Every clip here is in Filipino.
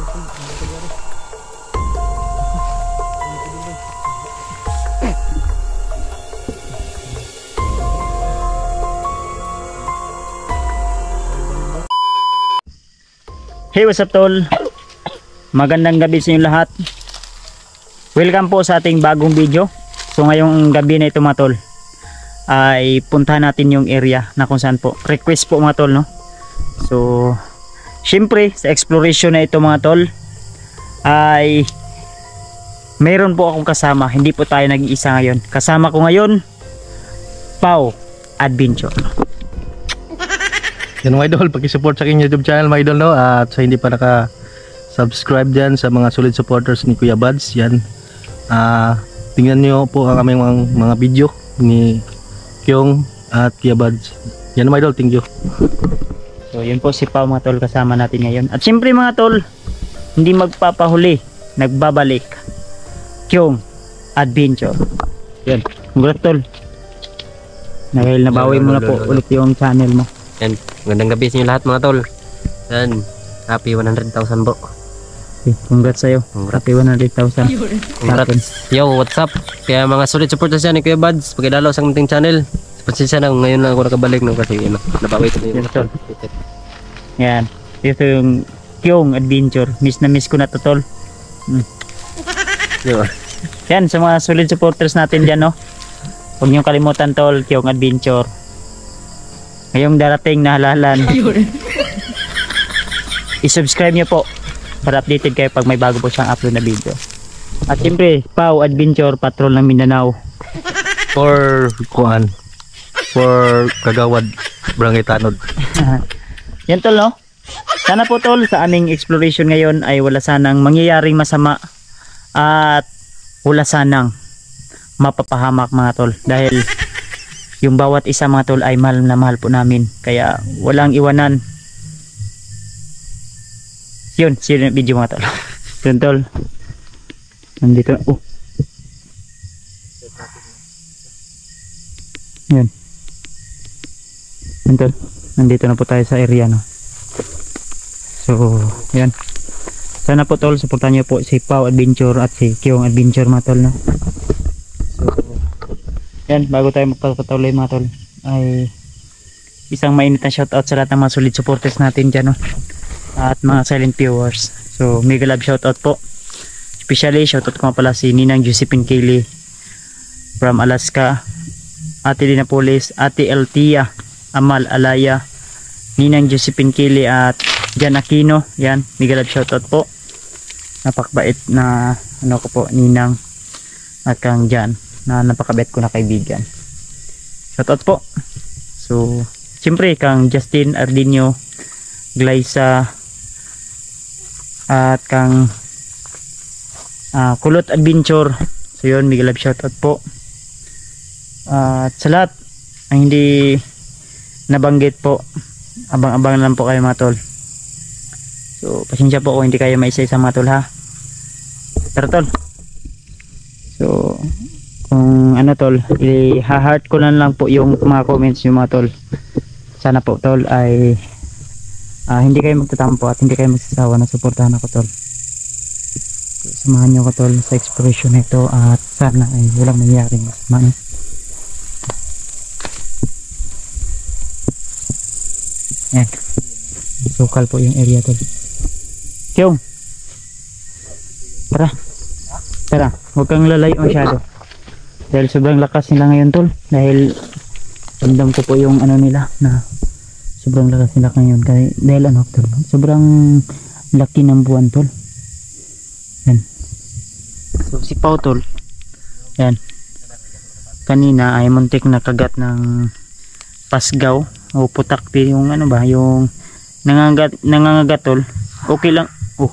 Hey, what's up tol? Magandang gabi sa inyo lahat. Welcome po sa ating bagong video. So ngayong gabi na ito mga tol ay puntahan natin yung area na kung saan po. Request po mga tol no. So syempre sa exploration na ito mga tol ay meron po akong kasama. Hindi po tayo nag-iisa ngayon. Kasama ko ngayon Pau Adventure. Yan mga idol, pag-support sa aking YouTube channel mga idol no at sa hindi pa naka-subscribe dyan sa mga solid supporters ni Kuya Buds yan ah tingnan nyo po ang aming mga, mga video ni Kyong at Kuya Buds yan mga idol, thank you So yun po si Pau mga tol kasama natin ngayon. At siyempre mga tol, hindi magpapahuli, nagbabalik. Kyong Adventure. Yan, congrats tol. Dahil nabawi mo na po ulit yung channel mo. Yan, magandang gabi sa inyo lahat mga tol. Yan, happy 100,000 po. Okay, congrats sa'yo. Congrats. Happy 100,000. Sa akin. Congrats. Yo, what's up? Kaya mga solid supporters yan ni Kuya Buds, pagkidalaw sa ating channel. Pasensya na ngayon lang ako nakabalik no kasi ano, nabawi ko na Yes, tol. Yan. Ito yung Kyong Adventure. Miss na miss ko na to tol. Di ba? Yan, sa mga solid supporters natin dyan, no? Huwag niyong kalimutan, tol, Kyong Adventure. Ngayong darating na halalan, i-subscribe niyo po para updated kayo pag may bago po siyang upload na video. At siyempre, Pau Adventure, Patrol ng Mindanao. for kuan for Kagawad Barangay Tanod Yan tol, no? Sana po tol, sa aming exploration ngayon ay wala sanang mangyayaring masama at wala sanang mapapahamak mga tol. Dahil yung bawat isa mga tol ay mahal na mahal po namin. Kaya walang iwanan. Yun, sino yung video mga tol. Yun tol. Nandito. Oh. Yun. Tol. Nandito na po tayo sa area no. So, yan. Sana po tol, supportan niyo po si Pau Adventure at si Kyong Adventure mga tol no. So, yan, bago tayo magpapatuloy mga tol, ay isang mainit na shoutout sa lahat ng mga solid supporters natin dyan no. At mga silent viewers. So, mega love shoutout po. Especially, shoutout ko pala si Ninang Josephine Kaylee from Alaska. Ate Dinapolis, Ate Eltia, Amal Alaya, Ninang Josephine Kili at Jan Aquino. Yan, love shoutout po. Napakabait na ano ko po, Ninang at kang Jan na napakabait ko na kaibigan. Shoutout po. So, siyempre kang Justin Ardinio, Glyza at kang ah, Kulot Adventure. So yun, love shoutout po. At sa lahat ang hindi nabanggit po, abang-abang lang po kayo mga tol. So, pasensya po kung hindi kayo maisa-isa mga tol ha. Tara tol. So, kung ano tol, i-heart ko na lang po yung mga comments yung mga tol. Sana po tol ay ah, hindi kayo magtatampo at hindi kayo magsasawa na suportahan ako tol. Samahan nyo ko tol sa exploration na ito at sana ay walang mangyaring masama. Yan. Sukal po yung area tol. Kyong. Tara. Tara. Huwag kang lalayo masyado. Dahil sobrang lakas nila ngayon tol. Dahil ramdam ko po yung ano nila na sobrang lakas nila ngayon. Kaya, dahil ano tol. Sobrang laki ng buwan tol. Yan. So si Pau tol. Yan. Kanina ay muntik na kagat ng pasgaw o putakti yung ano ba yung nangangagat nangangagat tol okay lang oh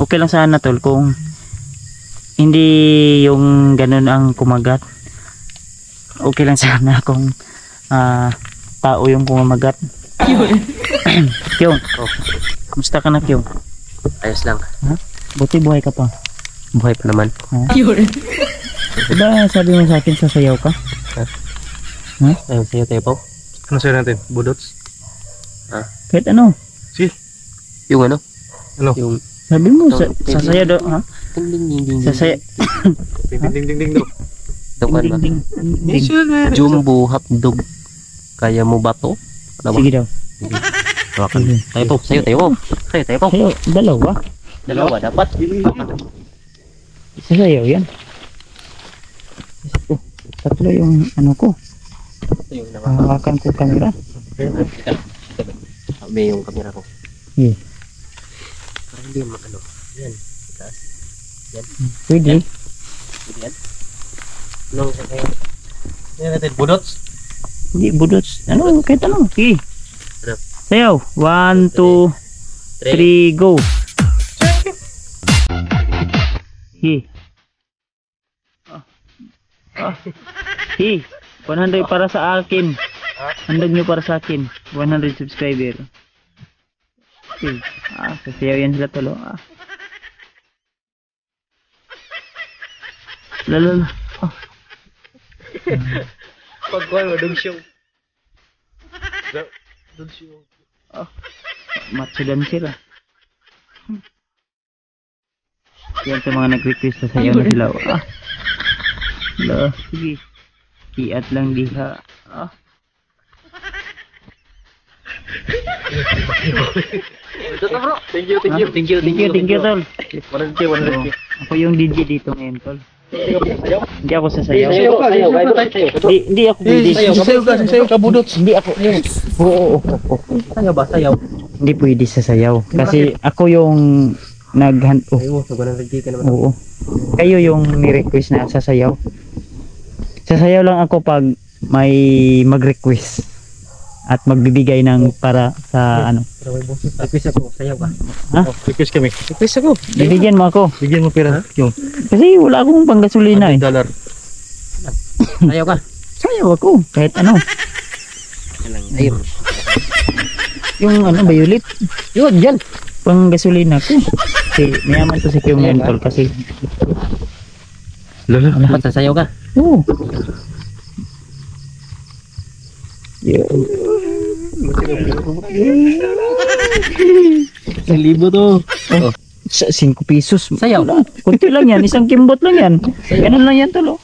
okay lang sana tol kung hindi yung ganun ang kumagat okay lang sana kung ah, tao yung kumamagat Kyong oh. Kumusta ka na Kyong? Ayos lang. Buti buhay ka pa Buhay pa naman. Diba sabi mo sa akin sasayaw ka? Ayun sa'yo tayo po. ano sa'yo natin? Budots? Kahit ano si Yung ano? Ano? Yung Sabi mo, sa, sasaya daw, ha? ding ding ding ding. Sasaya. Ding ding ding ding ding. Kan ba? Ding, ding, ding. Jumbo hotdog. Kaya mo ba to? Ano ba? Sige daw. Sige. Tayo po, sayo tayo po. Sayo tayo po. Sayo, dalawa. Dalawa dapat. Sasayaw yan. Isa po. Tatlo yung ano ko. Yung naman. Hawakan ko camera. May yung camera ko. Sige. Parang hindi mo ano. Yan. Taas. Pwede. Hindi yan. Nung sa kayo. Yan natin, budots. Hindi, budots. Ano, kahit ano. Sige. Ano? Sayaw. One, two, three, go. Hi. Ah. Ah. Hi. 100 para sa akin. Handog nyo para sa akin. 100 subscriber. Okay. Ah, sasayaw yan sila tolo. Ah. Lalo. Ah. Pagkuhan mo, dog show. Dog show. Macho dancer ah. Yan sa mga nag-request sa sayo na sila. Ah. Lo, sige. Iat lang diha. Ah. Ito to bro. Thank you, thank you. Thank you, Thank you, thank you, tol. 100k, 100k. Ako yung DJ dito ngayon, tol. Hindi ako sasayaw. Sayo ka, ba sayo? Hindi, hindi ako pwede. Sayo ka, sayo ka, budots. Hindi ako. Oo, oo, oo, oo. Sayo ba? Sayo. Hindi pwede sasayaw. Kasi ako yung nag oh, Sayo, so 100k ka naman. Oo. Kayo yung ni-request na sasayaw. Sasayaw lang ako pag may mag-request at magbibigay ng para sa ano. Request ako, sayo ka. Oh, request kami. Request ako. Bibigyan mo ako Bigyan mo pera. Yung kasi wala akong panggasolina eh. dollar. Sayo ka. Sayaw ako kahit ano. Ayun. Yung ano violet Yun, yan. panggasolina ko. Kasi mayaman to si Kyung Mentol kasi Lala. Dapat sasayaw ka. Oo. Yeah. Isang libo to. Sa 5 pesos. Sayaw. Wala. Kunti lang yan. Isang kimbot lang yan. Ganun lang yan tolo.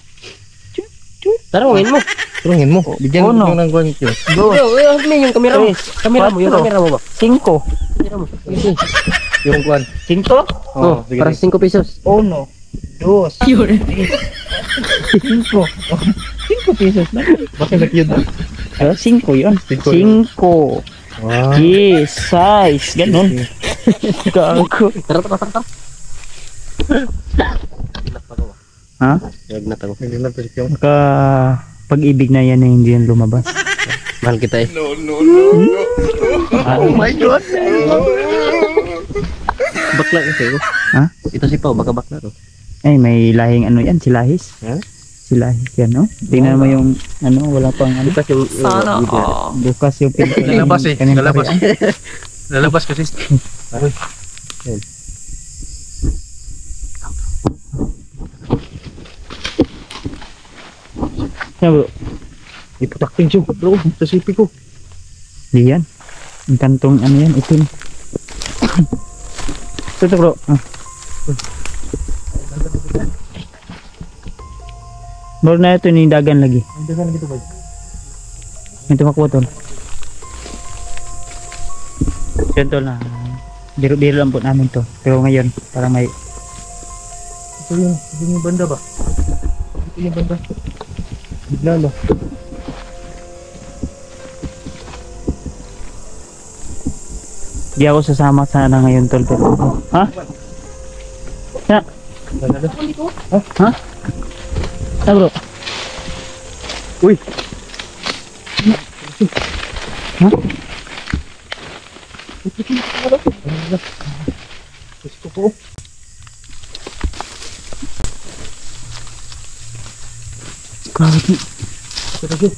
Tarungin mo. Turungin mo. Bigyan Oh, no. mo ng guwan yun. Go. Yo, yo, may yung kamera mo. Kamera mo, yung kamera mo ba? 5. Kamera mo. Yung guwan. 5? Oh, sige, para sige. 5 pesos. Uno. Dos. Cinco. Cinco pesos na. Bakit nag-yun? Ah, cinco yun. Cinco Cinco. Wow. Yes, size. Ganun. Gago. Tara, tara, tara. Ha? Hindi na yung Baka pag-ibig na yan na hindi yan lumabas. Mahal kita eh. Ah, oh my God. Bakla kasi ko. Ha? Ito si Pao, baka bakla to. Ay, may lahing ano yan, silahis. Ha? Silahis yan, no? Tingnan mo yung, ano, wala pang, ano, Bukas yung... Sana bukas yung pinto. Lalabas eh. Lalabas. Lalabas kasi. Yan, bro. Iputakting siya. Bro, sa sipi ko. Di yan. Ang kantong ano yan, itim. Ito to bro. Ah. Bro na ito ni dagan lagi. Dagan dito ba? Ito makuha tol. Yan tol na. Biro-biro lang po namin to. Pero ngayon, para may Ito yung, ito yung banda ba? Ito yung banda. Lalo. Di ako sasama sana ngayon tol. Pero, ha? Ha? Ha? Ha bro? Uy! Ha? Gusto ko. Grabe. Pero siya.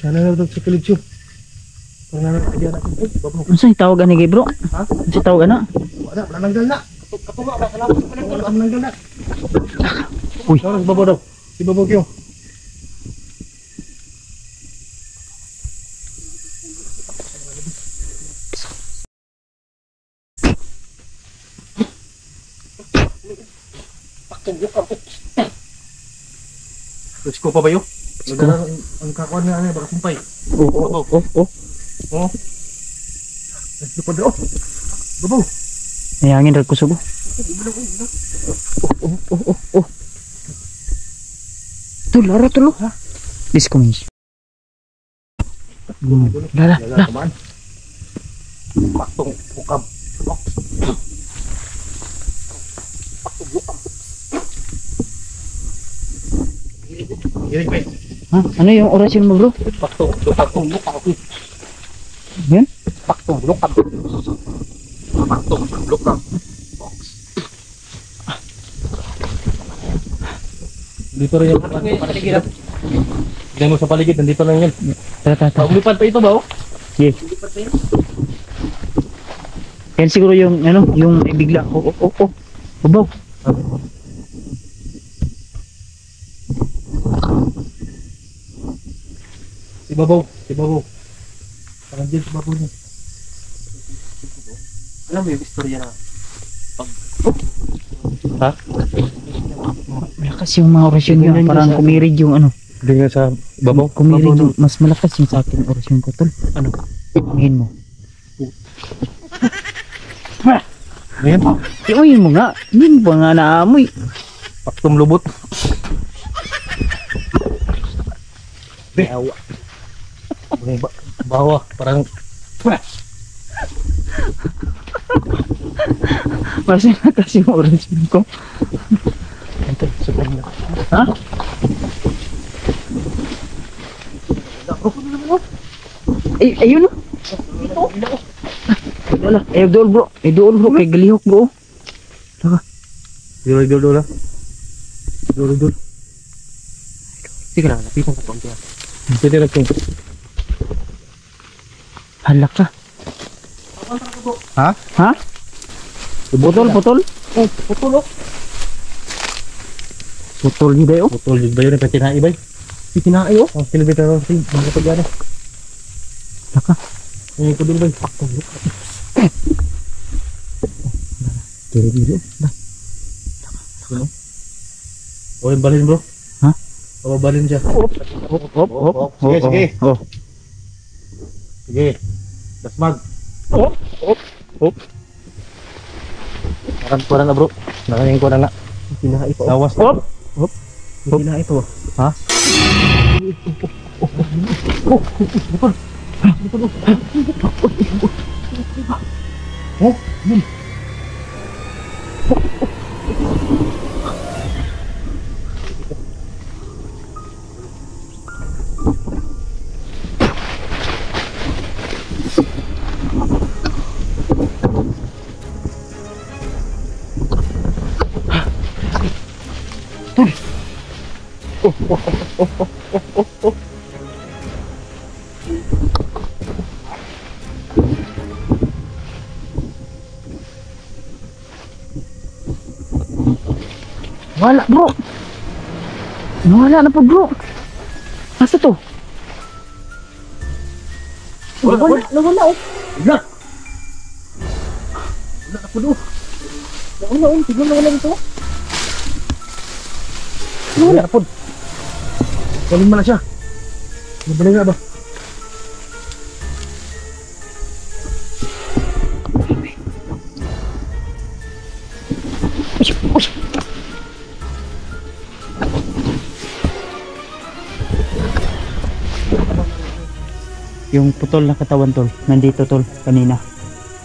Sana na daw sa kilid siya. Ano sa'y tawag ani bro? Ha? Ano sa'y tawag ana? Wala, wala nang na. Kapag wala, salamat ko lang. Wala nang na. Uy. Sorry, babaw daw. Si babaw kiyo. Let's go pa ba yun? Ang kakuan nga nga, baka sumpay. Oo, oo, oo oh. Oo. Let's go pa ba? Oh! Babaw! May hangin rin kusog. Oh, oh, oh, oh, oh. Tol, ara tulo. Ha? Discommence. Hmm. Lala, Lala, kaman. Paktong ukab. Irig pa Ha? Ano yung orasyon mo bro? Paktong paktong lukab. Yan? Paktong lukab. Paktong lukab. Dito rin yung paligid. Tignan mo sa paligid, nandito lang yan. Tara, tara, tara. Paulipad pa ito ba? oh? Sige. Yan siguro yung, ano, yung may bigla. Oh, oh, oh, oh. Babaw. Si Babaw, si Babaw. Parang dyan si Babaw niya. Alam mo yung istorya na Ha? Malakas yung mga orasyon niya. Parang sa- kumirig yung ano. Ganyan sa Babaw? Kumirig yung, mas malakas yung sa akin orasyon ko, tol. Ano? Tingin mo. Ngayon? Tingin mo nga. Hindi mo ba nga naamoy? Paktum lubot. Bawa. Ba bawa. Parang Mas malakas yung orasyon ko. ito. Sobrang na. Ha? Ay, ayun o. Wala. Ay, dool bro. Ay, dool bro. Kay galihok bro. Duro duro duro. Duro duro. Sige lang, lapitan sa konti. Pwede na ito. Hala ka. Ha? Ha? Putol, putol. Oh, putol oh. Putol ni dayo. Putol yun ba yun? Pwede na ibay. Pitinay oh. Ang kilibita rin. Mga pa dyan. Hala ka. Ang ko din ba? Paktum lukab. Diri, diri. O yung balin bro. Ha? O balin siya. Hop, hop, hop. hop. Sige, Oh, sige. Oh, oh. Sige. Dasmag. Hop, hop, hop. Parang ko na bro. Nakayin ko na na. Pitinay po. Lawas. Hop. Hop. Pitinay po. Ha? Oh, yun. Wala bro. Wala na po bro. Asa to? Wala, wala. Nawala oh. Wala. Wala na po do. Oh. Tignan na wala ito. Wala na po. Kunin mo na siya. Mabalik na ba? Uy, uy. Yung putol na katawan tol, nandito tol kanina.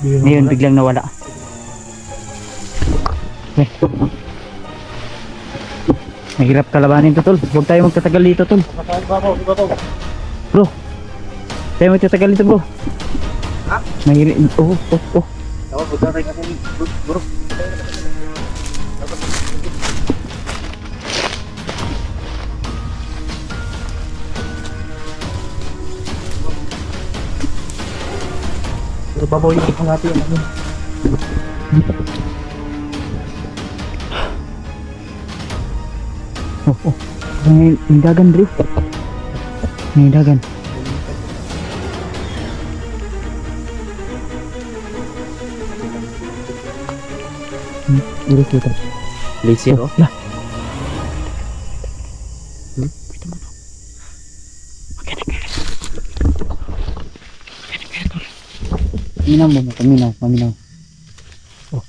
Ngayon biglang nawala. Eh. Mahirap kalabanin to tol. Huwag tayo magtatagal dito tol. Bro. Tayo magtatagal dito bro. Ha? Mahirap. Oh, oh, oh. Tawag, punta tayo kasi bro. bro. Pero babaw yung pangati ang ano. Oh, oh. May, may dagan, Drew. May dagan. Oh, hmm, ulit kita. Laser, oh. Lah. Hmm? Kita mana? Mo, paminaw, paminaw. Oh.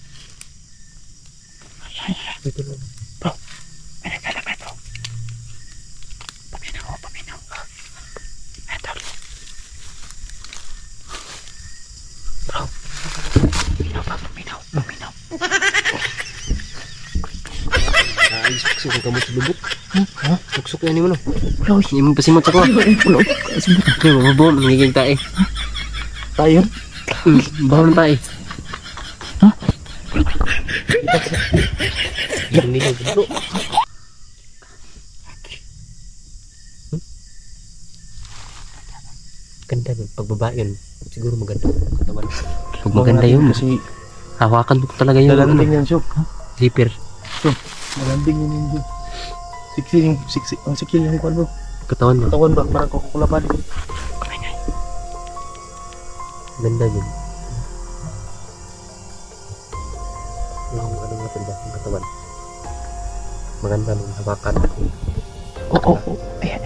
Ay, ay, ay. Ito lang. Suksok ang kamot sa lubot. Ha? Suksok yan mo no. Bro, Hindi mo pasimot sa ko. pulo. Hindi mo mabom, nagiging tae. Tayo? Bawal ng tae. Ha? Hindi mo bro. Ganda nun. Pag babae yun, siguro maganda ang katawan. Pag maganda yun, Kasi hawakan mo talaga yung lalanding ano, yan siya. zipper. Lalanding yun yun. Siksi yung, siksi, ang sikil yung kwan bro. Katawan mo. Katawan ba? Parang kukulapad. Ganda yun. Yung ano nga ba, ang katawan. Maganda nung hawakan. Oh, oh, oh. Ayan,